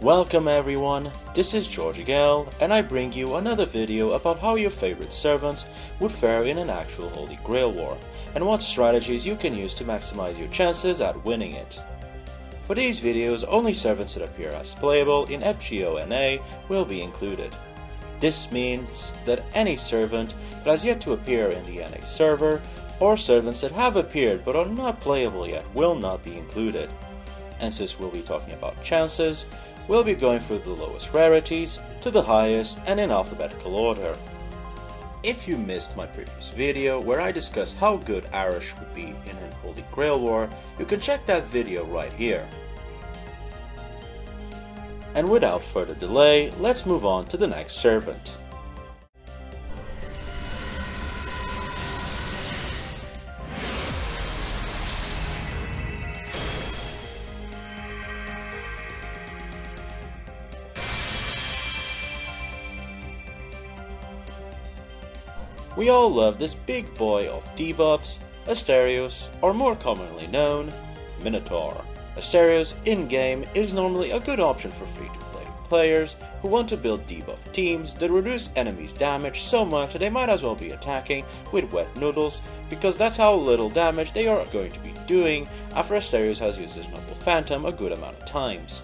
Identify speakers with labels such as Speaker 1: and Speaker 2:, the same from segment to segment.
Speaker 1: Welcome everyone, this is Jorgiguel and I bring you another video about how your favorite servants would fare in an actual Holy Grail War and what strategies you can use to maximize your chances at winning it. For these videos, only servants that appear as playable in FGO-NA will be included. This means that any servant that has yet to appear in the NA server or servants that have appeared but are not playable yet will not be included. And since we'll be talking about chances, we'll be going through the lowest rarities to the highest and in alphabetical order. If you missed my previous video where I discuss how good Arash would be in an Holy Grail War, you can check that video right here. And without further delay, let's move on to the next servant. We all love this big boy of debuffs, Asterios, or more commonly known, Minotaur. Asterios in-game is normally a good option for free-to-play players who want to build debuff teams that reduce enemies' damage so much that they might as well be attacking with wet noodles because that's how little damage they are going to be doing after Asterios has used his Noble Phantom a good amount of times.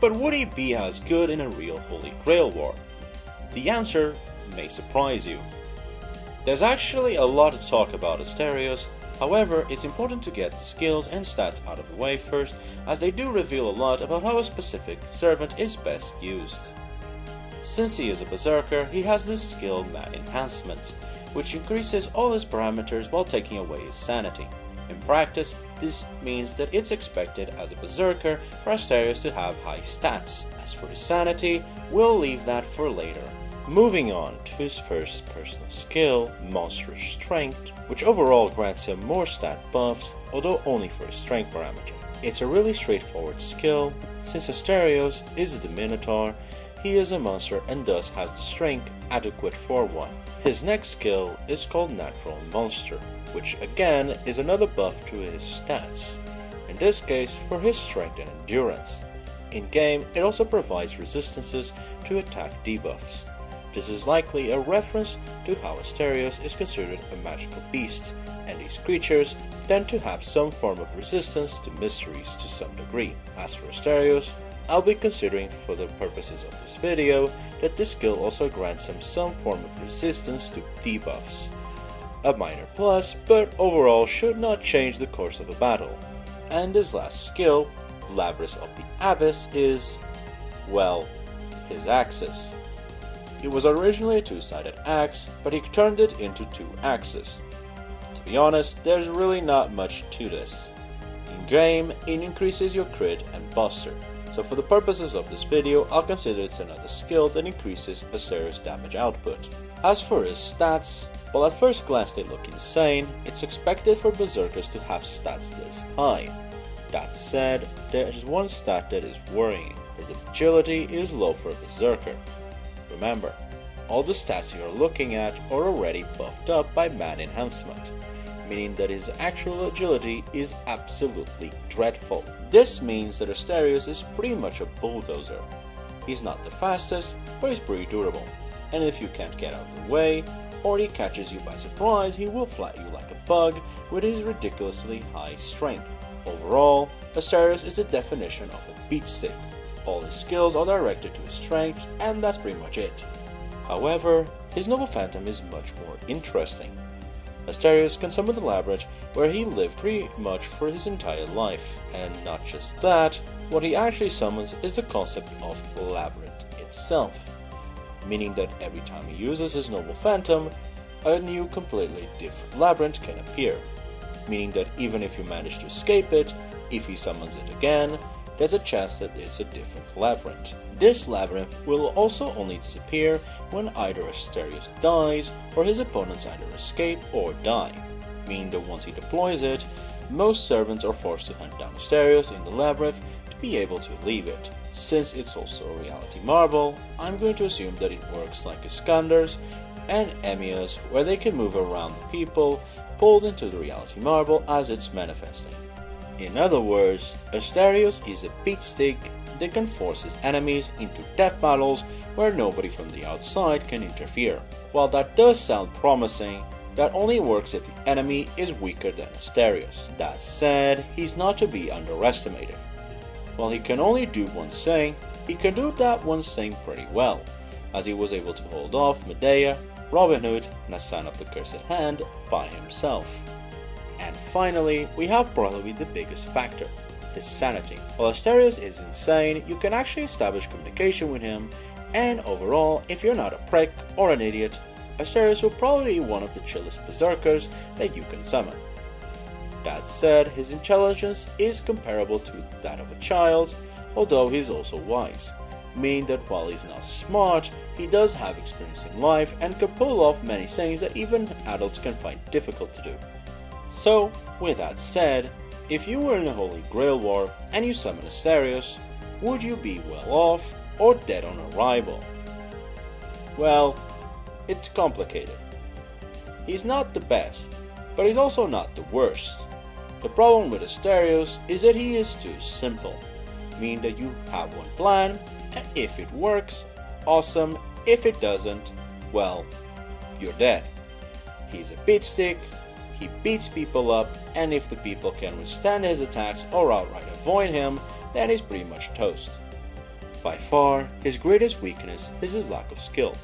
Speaker 1: But would he be as good in a real Holy Grail War? The answer may surprise you. There's actually a lot to talk about Asterios, however it's important to get the skills and stats out of the way first as they do reveal a lot about how a specific servant is best used. Since he is a berserker, he has this skill Mad Enhancement, which increases all his parameters while taking away his sanity. In practice, this means that it's expected as a berserker for Asterios to have high stats. As for his sanity, we'll leave that for later. Moving on to his first personal skill, Monstrous Strength, which overall grants him more stat buffs, although only for his strength parameter. It's a really straightforward skill, since Asterios is the Minotaur, he is a monster and thus has the strength adequate for one. His next skill is called Natural Monster, which again is another buff to his stats, in this case for his strength and endurance. In game, it also provides resistances to attack debuffs. This is likely a reference to how Asterios is considered a magical beast, and these creatures tend to have some form of resistance to mysteries to some degree. As for Asterios, I'll be considering for the purposes of this video that this skill also grants him some form of resistance to debuffs. A minor plus, but overall should not change the course of a battle. And his last skill, Labrys of the Abyss, is, well, his axes. It was originally a two-sided axe, but he turned it into two axes. To be honest, there's really not much to this. In game, it increases your crit and buster, so for the purposes of this video, I'll consider it's another skill that increases Asterios damage output. As for his stats, while at first glance they look insane, it's expected for Berserkers to have stats this high. That said, there is one stat that is worrying. His agility is low for a Berserker. Remember, all the stats you are looking at are already buffed up by Mad Enhancement, meaning that his actual agility is absolutely dreadful. This means that Asterios is pretty much a bulldozer. He's not the fastest, but he's pretty durable, and if you can't get out of the way, or he catches you by surprise, he will flat you like a bug with his ridiculously high strength. Overall, Asterios is the definition of a beatstick. All his skills are directed to his strength, and that's pretty much it. However, his Noble Phantom is much more interesting. Asterios can summon the Labyrinth where he lived pretty much for his entire life, and not just that, what he actually summons is the concept of Labyrinth itself, meaning that every time he uses his Noble Phantom, a new completely different labyrinth can appear, meaning that even if you manage to escape it, if he summons it again, there's a chance that it's a different labyrinth. This labyrinth will also only disappear when either Asterios dies or his opponents either escape or die, meaning that once he deploys it, most servants are forced to hunt down Asterios in the labyrinth to be able to leave it. Since it's also a reality marble, I'm going to assume that it works like Iskandars and Emiya's where they can move around the people pulled into the reality marble as it's manifesting. In other words, Asterios is a beatstick that can force his enemies into death battles where nobody from the outside can interfere. While that does sound promising, that only works if the enemy is weaker than Asterios. That said, he's not to be underestimated. While he can only do one thing, he can do that one thing pretty well, as he was able to hold off Medea, Robin Hood, and Hassan of the Cursed Hand by himself. And finally, we have probably the biggest factor, his sanity. While Asterios is insane, you can actually establish communication with him, and overall, if you're not a prick or an idiot, Asterios will probably be one of the chillest berserkers that you can summon. That said, his intelligence is comparable to that of a child's, although he's also wise, meaning that while he's not smart, he does have experience in life and can pull off many things that even adults can find difficult to do. So, with that said, if you were in a Holy Grail War and you summon Asterios, would you be well off or dead on arrival? Well, it's complicated. He's not the best, but he's also not the worst. The problem with Asterios is that he is too simple, meaning that you have one plan, and if it works, awesome, if it doesn't, well, you're dead. He's a bit beatstick, he beats people up, and if the people can withstand his attacks or outright avoid him, then he's pretty much toast. By far, his greatest weakness is his lack of skill.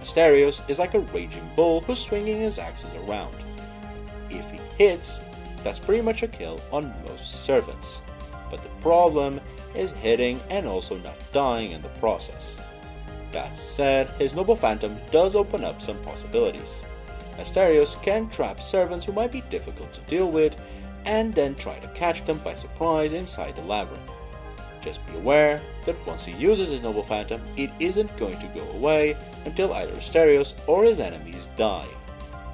Speaker 1: Asterios is like a raging bull who's swinging his axes around. If he hits, that's pretty much a kill on most servants. But the problem is hitting and also not dying in the process. That said, his Noble Phantom does open up some possibilities. Asterios can trap servants who might be difficult to deal with and then try to catch them by surprise inside the labyrinth. Just be aware that once he uses his Noble Phantom, it isn't going to go away until either Asterios or his enemies die.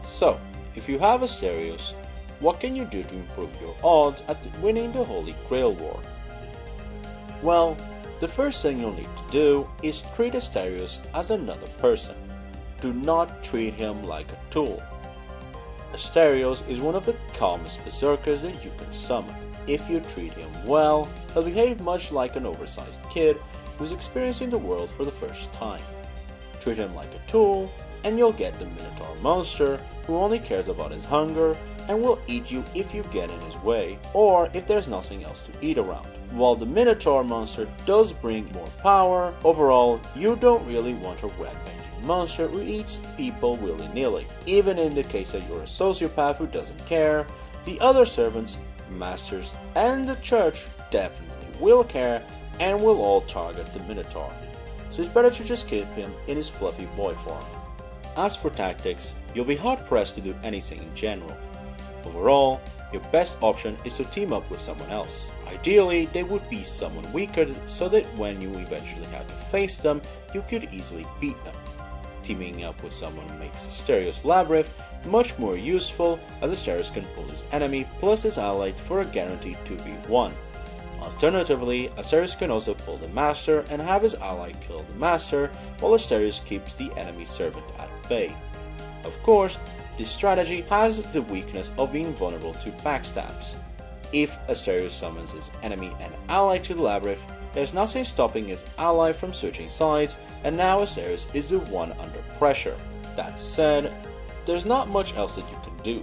Speaker 1: So, if you have Asterios, what can you do to improve your odds at winning the Holy Grail War? Well, the first thing you'll need to do is treat Asterios as another person. Do not treat him like a tool. Asterios is one of the calmest berserkers that you can summon. If you treat him well, he'll behave much like an oversized kid who's experiencing the world for the first time. Treat him like a tool, and you'll get the Minotaur monster who only cares about his hunger and will eat you if you get in his way or if there's nothing else to eat around. While the Minotaur monster does bring more power, overall you don't really want a rampaging monster who eats people willy-nilly. Even in the case that you're a sociopath who doesn't care, the other servants, masters, and the church definitely will care and will all target the Minotaur. So it's better to just keep him in his fluffy boy form. As for tactics, you'll be hard pressed to do anything in general. Overall, your best option is to team up with someone else. Ideally, they would be someone weaker so that when you eventually have to face them, you could easily beat them. Teaming up with someone makes Asterios Labyrinth much more useful as Asterios can pull his enemy plus his ally for a guaranteed 2v1. Alternatively, Asterios can also pull the Master and have his ally kill the Master while Asterios keeps the enemy servant at bay. Of course, this strategy has the weakness of being vulnerable to backstabs. If Asterios summons his enemy and ally to the labyrinth, there's nothing stopping his ally from switching sides, and now Asterios is the one under pressure. That said, there's not much else that you can do.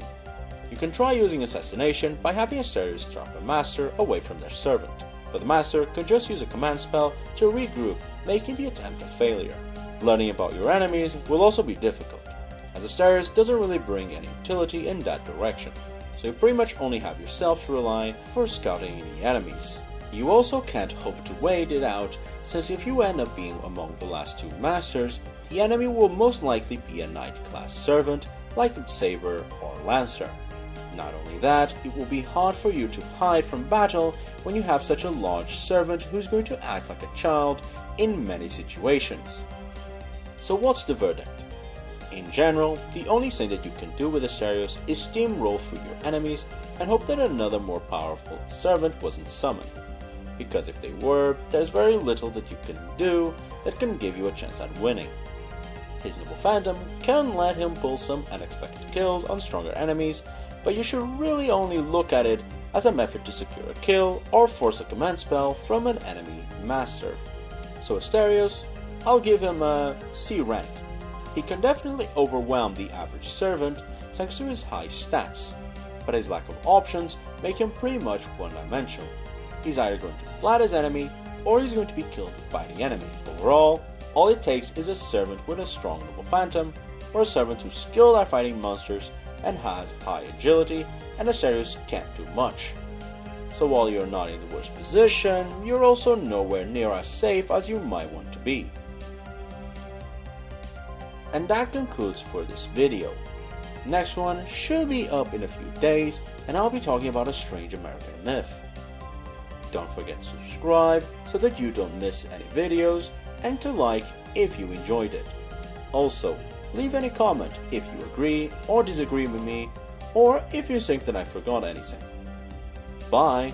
Speaker 1: You can try using assassination by having Asterios trap a master away from their servant, but the master can just use a command spell to regroup, making the attempt a failure. Learning about your enemies will also be difficult, as Asterios doesn't really bring any utility in that direction, so you pretty much only have yourself to rely for scouting any enemies. You also can't hope to wait it out, since if you end up being among the last two masters, the enemy will most likely be a knight class servant like Saber or Lancer. Not only that, it will be hard for you to hide from battle when you have such a large servant who's going to act like a child in many situations. So what's the verdict? In general, the only thing that you can do with Asterios is steamroll through your enemies and hope that another more powerful servant wasn't summoned. Because if they were, there's very little that you can do that can give you a chance at winning. His Noble Phantom can let him pull some unexpected kills on stronger enemies, but you should really only look at it as a method to secure a kill or force a command spell from an enemy master. So Asterios, I'll give him a C rank. He can definitely overwhelm the average servant thanks to his high stats, but his lack of options make him pretty much one-dimensional. He's either going to flat his enemy or he's going to be killed by the enemy. Overall, all it takes is a servant with a strong noble phantom or a servant who's skilled at fighting monsters and has high agility and Asterios can't do much. So while you're not in the worst position, you're also nowhere near as safe as you might want to be. And that concludes for this video. Next one should be up in a few days and I'll be talking about a strange American myth. Don't forget to subscribe so that you don't miss any videos and to like if you enjoyed it. Also, leave any comment if you agree or disagree with me or if you think that I forgot anything. Bye!